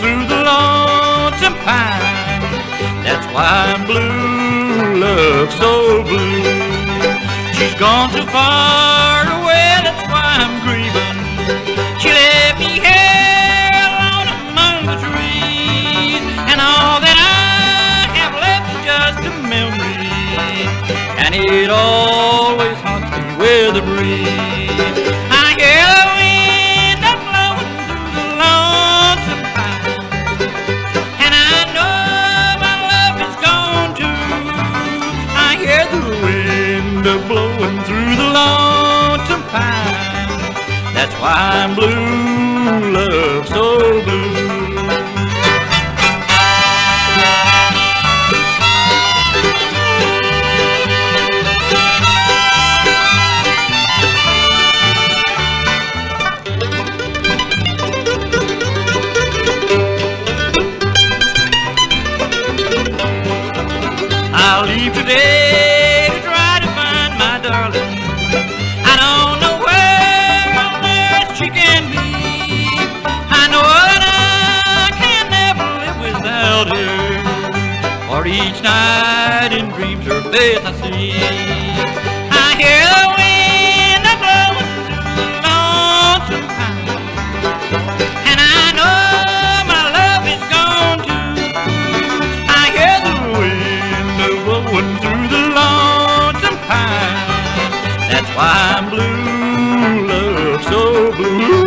through the lonesome pine. That's why blue looks so blue. She's gone too far a blowing through the lonesome pine. That's why I'm blue, love so blue. I'll leave today For each night in dreams her face I see. I hear the wind a blowing through the lonesome pine. And I know my love is gone too. I hear the wind a blowing through the lonesome pine. That's why I'm blue, love so blue.